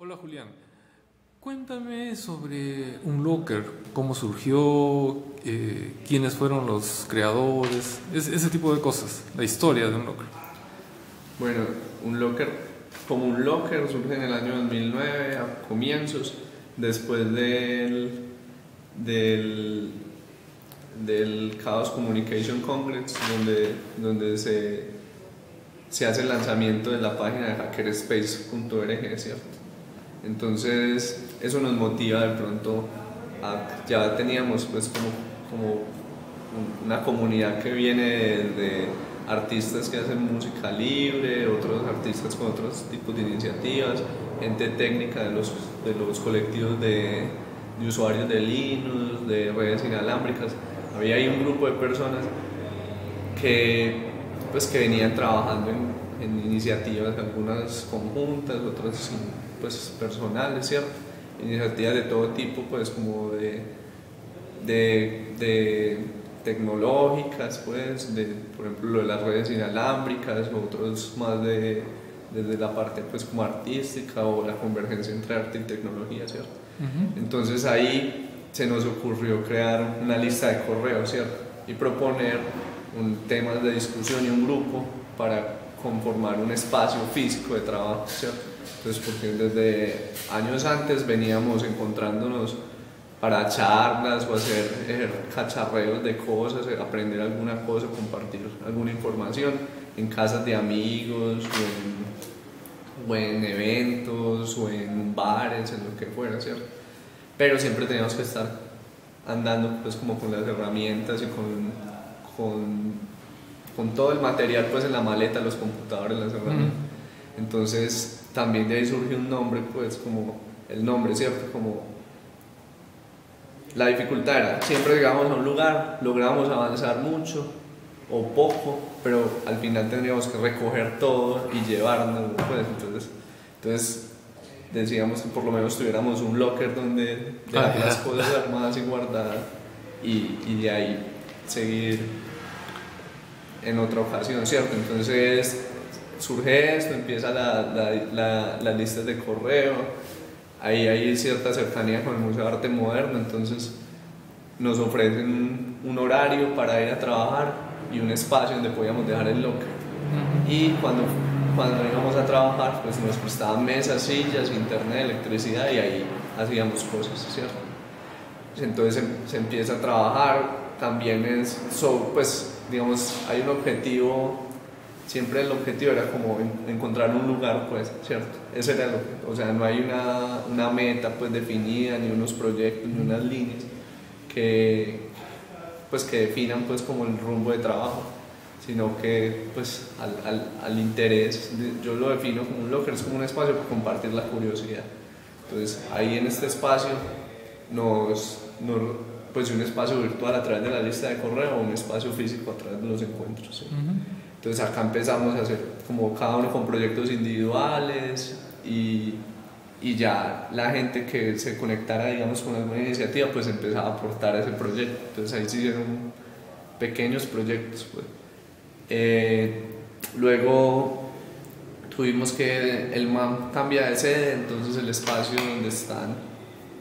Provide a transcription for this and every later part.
Hola Julián, cuéntame sobre un locker, cómo surgió, eh, quiénes fueron los creadores, ese tipo de cosas, la historia de un locker. Bueno, un locker, como un locker surge en el año 2009, a comienzos, después del, del, del Chaos Communication Congress, donde, donde se, se hace el lanzamiento de la página de hackerspace.org, ¿cierto? Entonces eso nos motiva de pronto, ya teníamos pues como, como una comunidad que viene de, artistas que hacen música libre, otros artistas con otros tipos de iniciativas, gente técnica de los, de los colectivos de, de usuarios de Linux, de redes inalámbricas. Había ahí un grupo de personas que, pues, que venían trabajando en, en iniciativas, algunas conjuntas, otras pues, personales, ¿cierto? Iniciativas de todo tipo, pues como de, de, tecnológicas, pues, de, por ejemplo, lo de las redes inalámbricas, otros más de, desde la parte pues como artística o la convergencia entre arte y tecnología, ¿cierto? Entonces ahí se nos ocurrió crear una lista de correos, ¿cierto? Y proponer un tema de discusión y un grupo para conformar un espacio físico de trabajo, ¿cierto? Entonces, porque desde años antes veníamos encontrándonos para charlas o hacer cacharreos de cosas, aprender alguna cosa, compartir alguna información en casas de amigos o en, eventos o en bares, en lo que fuera, ¿cierto? Pero siempre teníamos que estar andando pues como con las herramientas y con, con, con todo el material pues en la maleta, los computadores, las herramientas. Entonces también de ahí surge un nombre, pues como el nombre, ¿cierto? Como la dificultad era, siempre llegamos a un lugar, logramos avanzar mucho o poco, pero al final tendríamos que recoger todo y llevarnos, pues entonces, entonces decíamos que por lo menos tuviéramos un locker donde dejar las cosas armadas y guardadas y, y de ahí seguir en otra ocasión, ¿cierto? Entonces surge esto, empieza la, la, las listas de correo, ahí hay cierta cercanía con el Museo de Arte Moderno, entonces nos ofrecen un, horario para ir a trabajar y un espacio donde podíamos dejar el locker. Y cuando, cuando íbamos a trabajar, pues nos prestaban mesas, sillas, internet, electricidad y ahí hacíamos cosas, ¿cierto? Entonces se, empieza a trabajar, también es, pues digamos, hay un objetivo siempre el objetivo era como encontrar un lugar, pues, ¿cierto? Ese era lo o sea, no hay una, una, meta pues definida, ni unos proyectos, ni unas líneas que, pues, que definan pues como el rumbo de trabajo, sino que pues al, al, al interés, yo lo defino como un locker, es como un espacio para compartir la curiosidad. Entonces, ahí en este espacio nos, nos pues un espacio virtual a través de la lista de correo o un espacio físico a través de los encuentros. Entonces acá empezamos a hacer como cada uno con proyectos individuales y, y ya la gente que se conectara digamos con alguna iniciativa pues empezaba a aportar a ese proyecto. Entonces ahí se hicieron pequeños proyectos. Pues. Eh, luego tuvimos que el MAM cambia de sede, entonces el espacio donde están,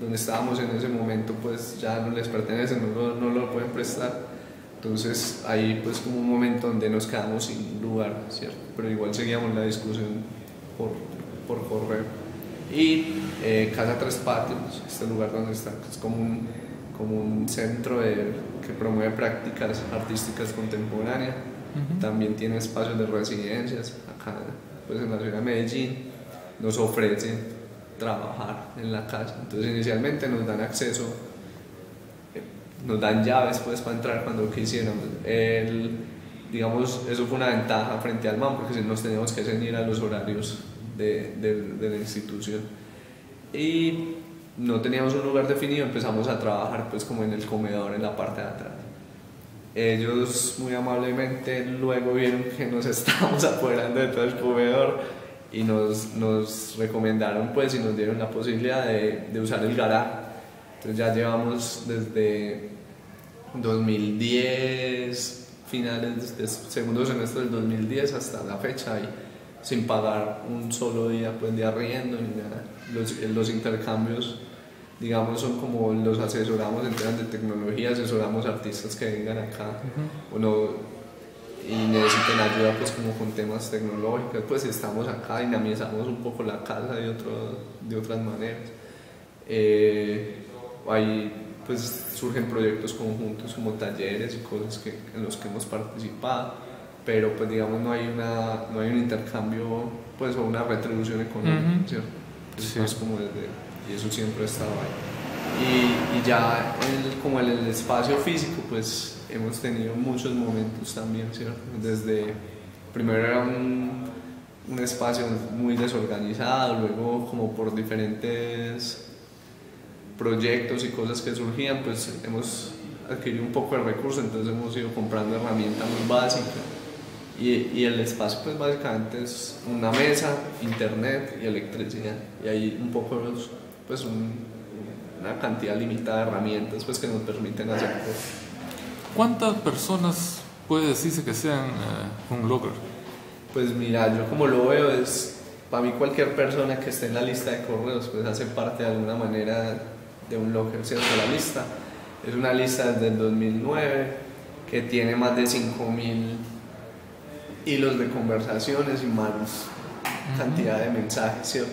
donde estábamos en ese momento pues ya no les pertenece, no no lo pueden prestar. Entonces ahí pues como un momento donde nos quedamos sin lugar, ¿cierto? Pero igual seguíamos la discusión por, por correo. Y eh, Casa Tres Patios, este lugar donde está, es como un, como un centro de, que promueve prácticas artísticas contemporáneas. También tiene espacios de residencias acá pues en la ciudad de Medellín. Nos ofrece trabajar en la casa. Entonces inicialmente nos dan acceso nos dan llaves pues para entrar cuando quisiéramos. El, digamos, eso fue una ventaja frente al MAN porque nos teníamos que ceñir a los horarios de, de, la institución. Y no teníamos un lugar definido, empezamos a trabajar pues como en el comedor en la parte de atrás. Ellos muy amablemente luego vieron que nos estábamos apoderando de todo el comedor y nos, nos recomendaron pues y nos dieron la posibilidad de, de usar el garaje. Entonces ya llevamos desde 2010, finales del segundo semestre del 2010 hasta la fecha, hay sin pagar un solo día pues, de arriendo ni nada. Los, los intercambios, digamos, son como los asesoramos en temas de tecnología, asesoramos artistas que vengan acá o no- y necesiten ayuda pues como con temas tecnológicos, pues estamos acá, dinamizamos un poco la casa de, otro, de otras maneras. Eh, ahí pues surgen proyectos conjuntos como talleres y cosas que, en los que hemos participado, pero pues digamos no hay, una, no hay un intercambio pues o una retribución económica, Ujú. ¿cierto? Eso Sí. es como desde, y eso siempre ha estado ahí. Y, y ya el- como en el espacio físico pues hemos tenido muchos momentos también, ¿cierto? Desde, primero era un, un espacio muy desorganizado, luego como por diferentes proyectos y cosas que surgían, pues hemos adquirido un poco de recursos, entonces hemos ido comprando herramientas muy básicas. Y, y el espacio pues básicamente es una mesa, internet y electricidad. Y hay un poco, pues un- una cantidad limitada de herramientas pues que nos permiten hacer cosas. ¿Cuántas personas puede decirse que sean eh, un locker? Pues mira, yo como lo veo es, para mí cualquier persona que esté en la lista de correos pues hace parte de alguna manera de un locker, ¿cierto? La lista es una lista desde el 2009 que tiene más de 5.000 hilos de conversaciones y más cantidad de mensajes, ¿cierto?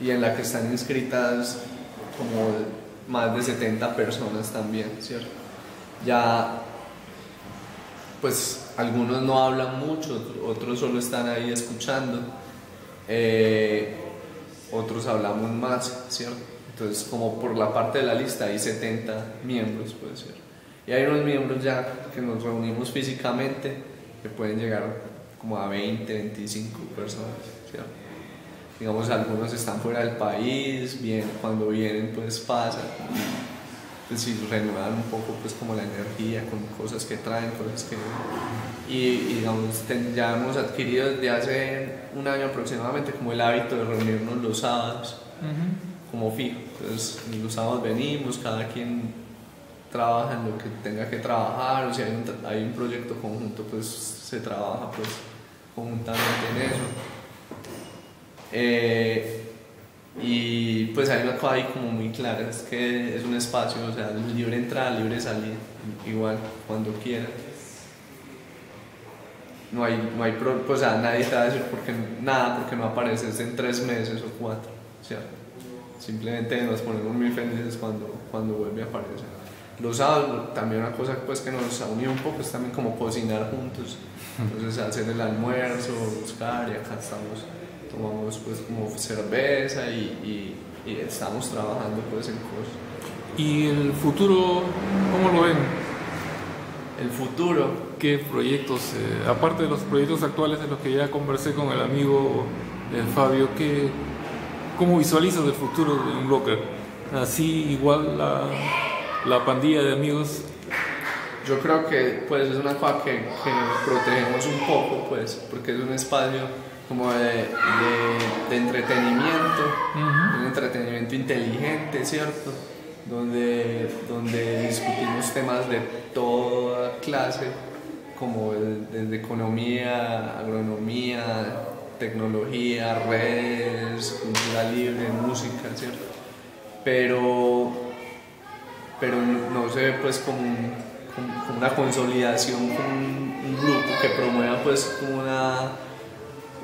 Y en la que están inscritas como más de 70 personas también, ¿cierto? Ya pues algunos no hablan mucho, otros solo están ahí escuchando, eh, otros hablamos más, ¿cierto? Entonces, como por la parte de la lista hay 70 miembros, puede ser. Y hay unos miembros ya que nos reunimos físicamente que pueden llegar como a 20, 25 personas, ¿cierto? Digamos, algunos están fuera del país, bien, cuando vienen pues pasa pues sí, renuevan un poco pues como la energía con cosas que traen, cosas que... Y, y, digamos, ten- ya hemos adquirido desde hace un año aproximadamente como el hábito de reunirnos los sábados como fijo. Entonces los sábados venimos, cada quien trabaja en lo que tenga que trabajar, o si hay un, hay un proyecto conjunto, pues se trabaja pues conjuntamente en eso. Eh, y pues hay una cosa ahí como muy clara, es que es un espacio, o sea, libre entrada, libre salida, igual, cuando quiera. No hay, no hay pues, o sea, nadie te va a decir porque, nada porque no apareces en tres meses o cuatro, ¿cierto? Simplemente nos ponemos muy felices cuando, cuando vuelve a aparecer. Los sábados, también una cosa pues, que nos ha unido un poco es también como cocinar juntos. Entonces hacer el almuerzo, buscar y acá estamos, tomamos pues como cerveza y, y, y estamos trabajando pues en cosas. ¿Y el futuro, cómo lo ven? El futuro, ¿Qué proyectos, eh, aparte de los proyectos actuales en los que ya conversé con el amigo eh, Fabio, ¿qué, ¿cómo visualizas el futuro de un locker? Así igual la, la pandilla de amigos. yo creo que pues es una cosa que, que protegemos un poco pues porque es un espacio como de, de, de entretenimiento, un entretenimiento inteligente, ¿cierto? Donde, donde discutimos temas de toda clase, como el- desde economía, agronomía, tecnología, redes, cultura libre, música, ¿cierto? Pero, pero no se ve pues como, un- como- como una consolidación, como un, un grupo que promueva pues como una,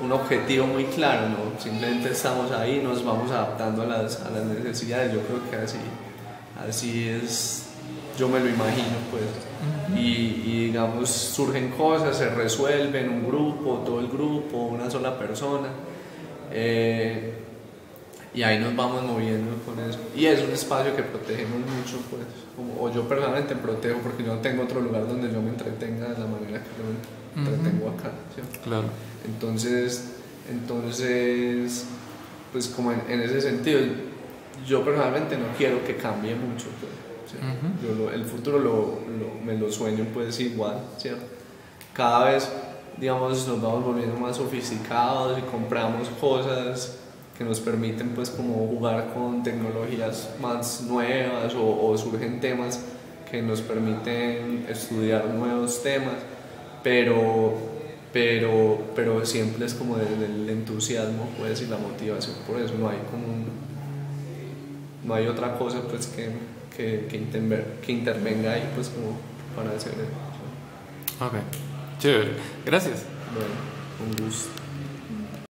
un objetivo muy claro, ¿no? Simplemente estamos ahí, nos vamos adaptando a las, a las necesidades, yo creo que así, así es, yo me lo imagino pues. Y, y, digamos, surgen cosas, se resuelven, un grupo, todo el grupo, una sola persona. eh, y ahí nos vamos moviendo con eso. Y es un espacio que protegemos mucho, pues, como- o yo personalmente protejo porque yo no tengo otro lugar donde yo me entretenga de la manera que yo me entretengo acá. ¿cierto? Claro. Entonces, entonces pues como en, en ese sentido, yo personalmente no quiero que cambie mucho. Pues, ¿cierto? Ujú. Yo lo- el futuro lo, lo- me lo sueño pues igual, ¿cierto? Cada vez, digamos, nos vamos volviendo más sofisticados y compramos cosas que nos permiten pues como jugar con tecnologías más nuevas o, o surgen temas que nos permiten estudiar nuevos temas, pero pero, pero siempre es como desde el entusiasmo pues y la motivación. Por eso no hay como no hay otra cosa pues que, que, que, que intervenga ahí pues como para hacer eso. Ok. Chévere. Gracias. Bueno un gusto